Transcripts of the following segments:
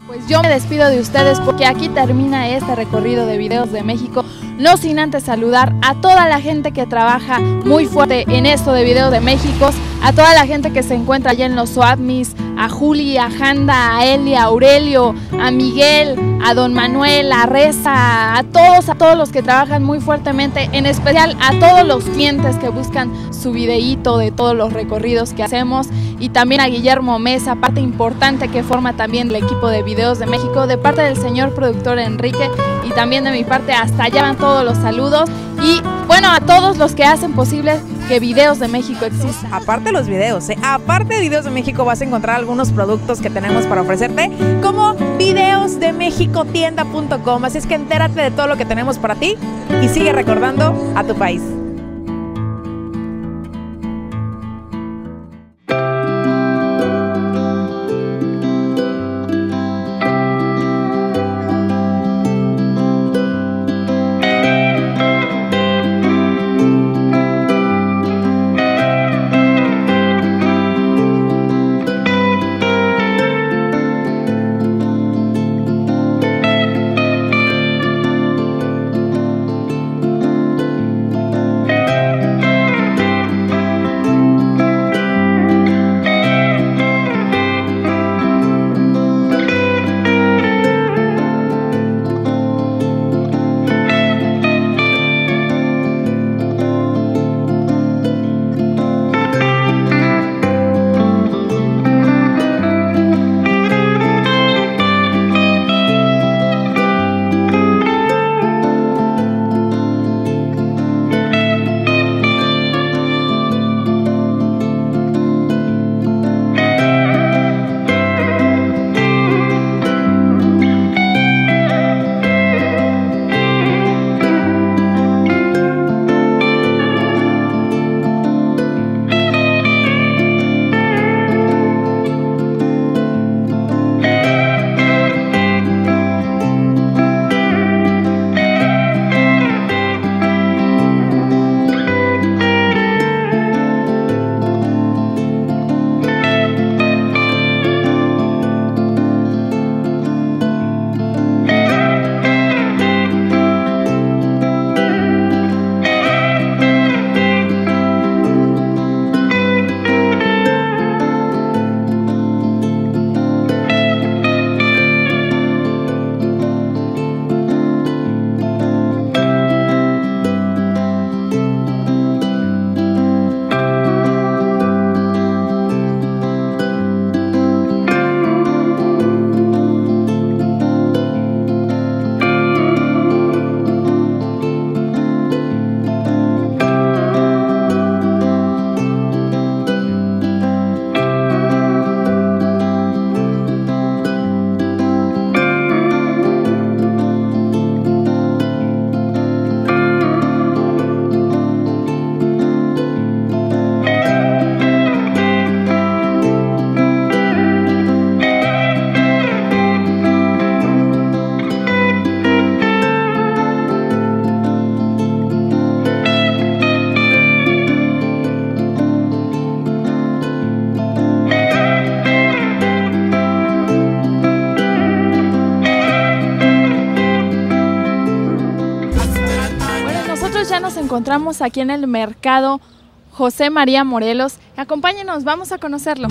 have Pues yo me despido de ustedes porque aquí termina este recorrido de videos de México. No sin antes saludar a toda la gente que trabaja muy fuerte en esto de videos de México, a toda la gente que se encuentra allá en los SWATMIS, a Juli, a Janda, a Eli, a Aurelio, a Miguel, a Don Manuel, a Reza, a todos, a todos los que trabajan muy fuertemente, en especial a todos los clientes que buscan su videíto de todos los recorridos que hacemos y también a Guillermo Mesa, parte importante que forma también el equipo de videos de México, de parte del señor productor Enrique y también de mi parte hasta allá van todos los saludos y bueno, a todos los que hacen posible que Videos de México exista. Aparte de los videos, ¿eh? aparte de Videos de México vas a encontrar algunos productos que tenemos para ofrecerte, como videosdemexicotienda.com. Así es que entérate de todo lo que tenemos para ti y sigue recordando a tu país. Encontramos aquí en el mercado José María Morelos. Acompáñenos, vamos a conocerlo.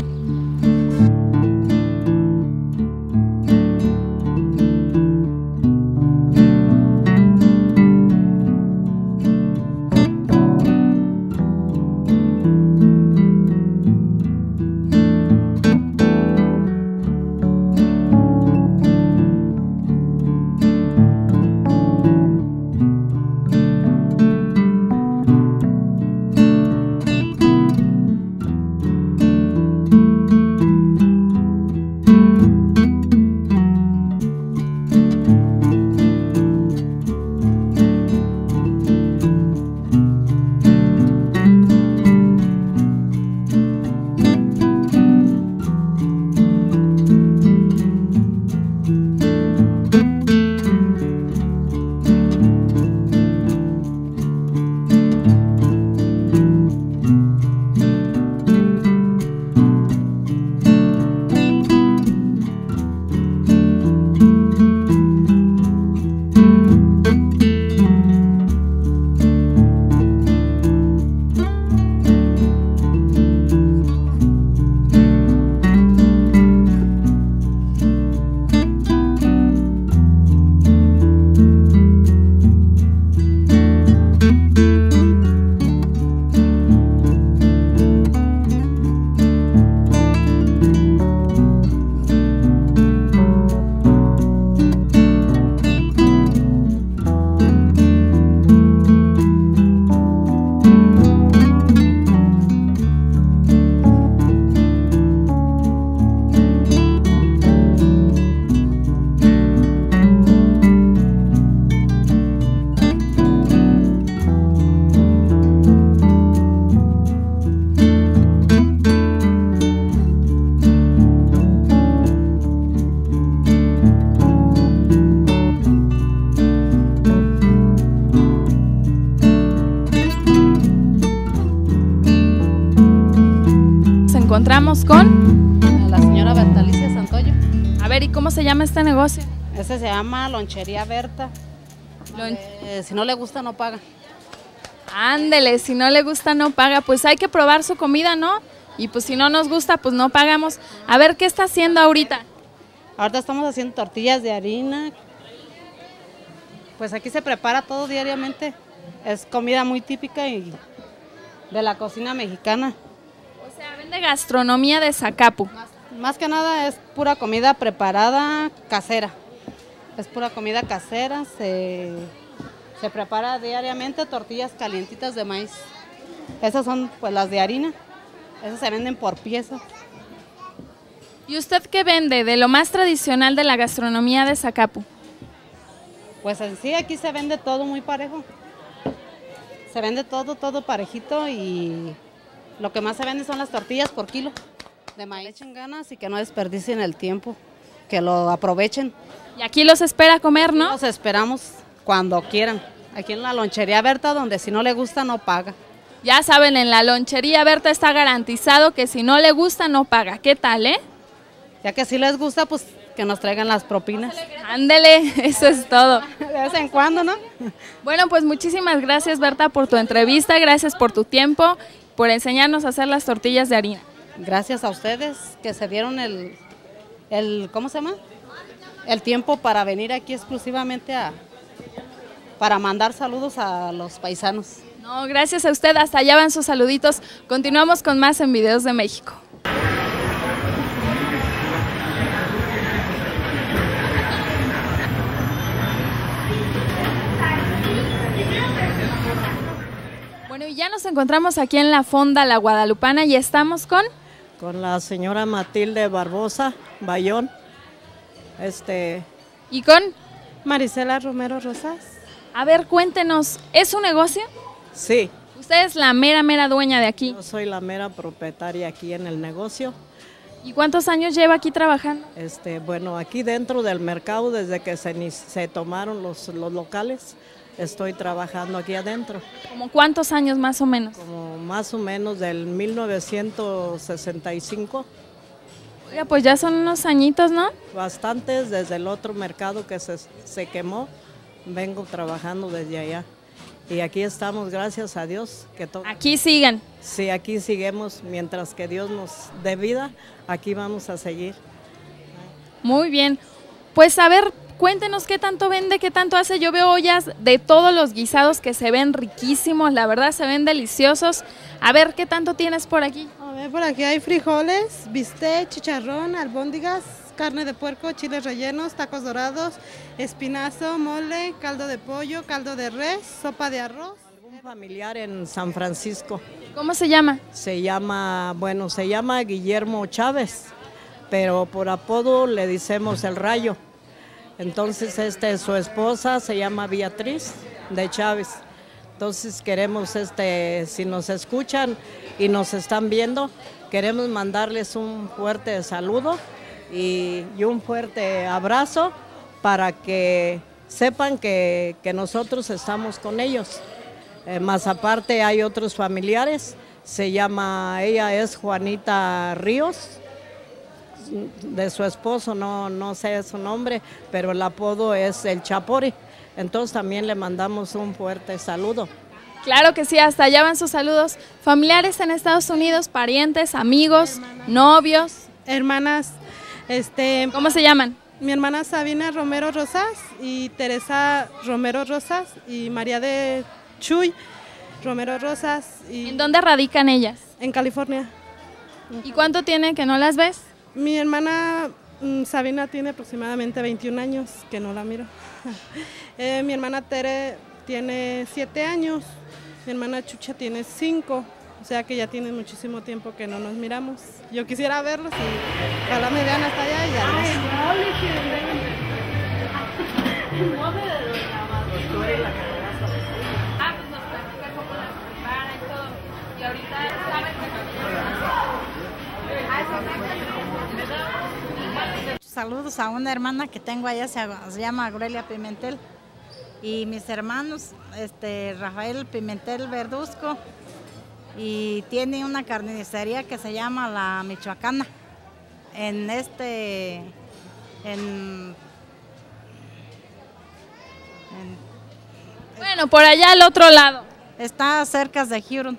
Encontramos con la señora Bertalicia Santoyo. A ver, ¿y cómo se llama este negocio? Este se llama Lonchería Berta. Lon- Eh, si no le gusta, no paga. Ándele, si no le gusta no paga, pues hay que probar su comida, ¿no? Y pues si no nos gusta, pues no pagamos. A ver, ¿qué está haciendo ahorita? Ahorita estamos haciendo tortillas de harina. Pues aquí se prepara todo diariamente. Es comida muy típica y de la cocina mexicana. Vende gastronomía de Zacapu. Más que nada es pura comida preparada casera. Es pura comida casera. Se, se prepara diariamente tortillas calientitas de maíz. Esas son pues las de harina. Esas se venden por pieza. ¿Y usted qué vende de lo más tradicional de la gastronomía de Zacapu? Pues en sí aquí se vende todo muy parejo. Se vende todo, todo parejito y lo que más se vende son las tortillas por kilo de maíz. Echen ganas y que no desperdicien el tiempo, que lo aprovechen. Y aquí los espera comer, ¿no? Los esperamos cuando quieran. Aquí en la lonchería Berta, donde si no le gusta no paga. Ya saben, en la lonchería Berta está garantizado que si no le gusta no paga. ¿Qué tal, eh? Ya que si les gusta, pues que nos traigan las propinas. Ándele, eso es todo. De vez en cuando, ¿no? Bueno, pues muchísimas gracias, Berta, por tu entrevista, gracias por tu tiempo, por enseñarnos a hacer las tortillas de harina. Gracias a ustedes que se dieron el, el ¿cómo se llama? El tiempo para venir aquí exclusivamente a para mandar saludos a los paisanos. No, gracias a usted, hasta allá van sus saluditos. Continuamos con más en Videos de México. Bueno, y ya nos encontramos aquí en la Fonda La Guadalupana y estamos con... con la señora Matilde Barbosa Bayón. Este, ¿Y con? Marisela Romero Rosas. A ver, cuéntenos, ¿es un negocio? sí, Usted es la mera, mera dueña de aquí. yo soy la mera propietaria aquí en el negocio. ¿Y cuántos años lleva aquí trabajando? Este, bueno, aquí dentro del mercado, desde que se, se tomaron los, los locales, estoy trabajando aquí adentro, ¿Como cuántos años más o menos? como más o menos del 1965, Oiga, pues ya son unos añitos, ¿no? bastantes desde el otro mercado que se, se quemó, vengo trabajando desde allá. Y aquí estamos, gracias a Dios, que. Aquí sigan. Sí, aquí seguimos mientras que Dios nos dé vida, aquí vamos a seguir. Muy bien. Pues a ver, cuéntenos qué tanto vende, qué tanto hace. Yo veo ollas de todos los guisados que se ven riquísimos, la verdad se ven deliciosos. A ver, ¿qué tanto tienes por aquí? A ver, por aquí hay frijoles, bistec, chicharrón, albóndigas, carne de puerco, chiles rellenos, tacos dorados, espinazo, mole, caldo de pollo, caldo de res, sopa de arroz. Un familiar en San Francisco ¿Cómo se llama? se llama, bueno, se llama Guillermo Chávez, pero por apodo le decimos el Rayo. Entonces, este, su esposa se llama Beatriz de Chávez. Entonces queremos, este, si nos escuchan y nos están viendo, queremos mandarles un fuerte saludo y, un fuerte abrazo para que sepan que, que nosotros estamos con ellos. Eh, más aparte hay otros familiares, se llama, ella es Juanita Ríos, de su esposo, no, no sé su nombre, pero el apodo es el Chapori. Entonces también le mandamos un fuerte saludo. Claro que sí, hasta allá van sus saludos. Familiares en Estados Unidos, parientes, amigos, novios. Hermanas, este, ¿Cómo se llaman? mi hermana Sabina Romero Rosas y Teresa Romero Rosas y María de Chuy Romero Rosas y ¿En dónde radican ellas? en California. ¿Y cuánto tiene que no las ves? Mi hermana mm, Sabina tiene aproximadamente 21 años, que no la miro. Eh, mi hermana Tere tiene 7 años, mi hermana Chucha tiene 5, o sea que ya tiene muchísimo tiempo que no nos miramos. Yo quisiera verlos y ojalá me vean hasta allá y ya. Saludos a una hermana que tengo allá, se, se llama Aurelia Pimentel. Y mis hermanos, este, Rafael Pimentel Verduzco y tiene una carnicería que se llama La Michoacana. En este, en, en- Bueno, por allá al otro lado. está cerca de Huron.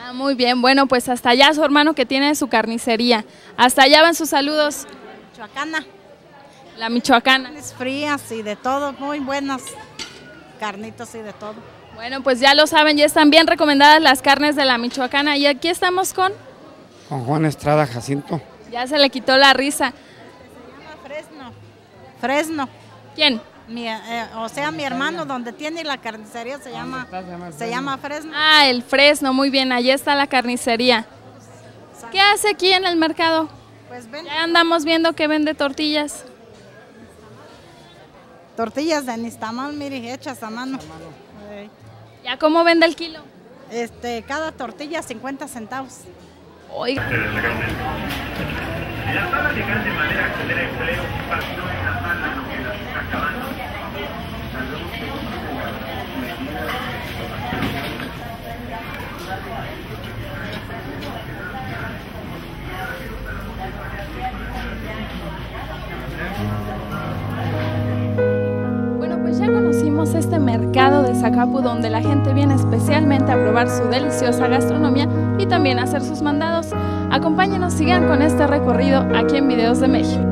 Ah, muy bien. Bueno, pues hasta allá su hermano que tiene su carnicería. Hasta allá van sus saludos. Michoacana. La Michoacana. Carnes frías y de todo, muy buenas. Carnitas y de todo. Bueno, pues ya lo saben, ya están bien recomendadas las carnes de la Michoacana. Y aquí estamos con, Con Juan Estrada Jacinto. ya se le quitó la risa. Fresno. Fresno. ¿Quién? Mi, eh, o sea, mi hermano donde tiene la carnicería se llama, se llama Fresno. Ah, el Fresno, muy bien, allí está la carnicería. ¿Qué hace aquí en el mercado? Pues ven, Ya andamos viendo que vende tortillas. tortillas de nistamal, mire, hechas a mano. ¿Ya cómo vende el kilo? Este, cada tortilla 50 centavos. Oiga. Bueno, pues ya conocimos este mercado de Zacapu donde la gente viene especialmente a probar su deliciosa gastronomía y también a hacer sus mandados. Acompáñenos, sigan con este recorrido aquí en Videos de México.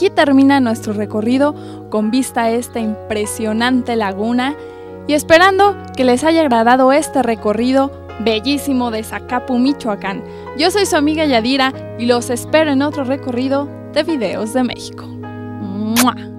Aquí termina nuestro recorrido con vista a esta impresionante laguna y esperando que les haya agradado este recorrido bellísimo de Zacapu, Michoacán. Yo soy su amiga Yadira y los espero en otro recorrido de Videos de México. ¡Mua!